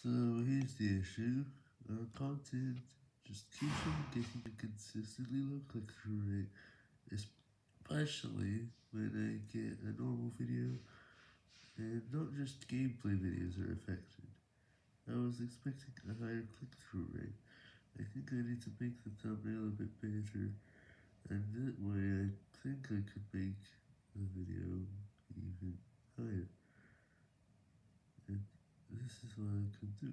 So here's the issue, our content just keeps on getting a consistently low click-through rate, especially when I get a normal video, and not just gameplay videos are affected. I was expecting a higher click-through rate, I think I need to make the thumbnail a bit better, and that way I think I could make the video even higher, and this is what I could do.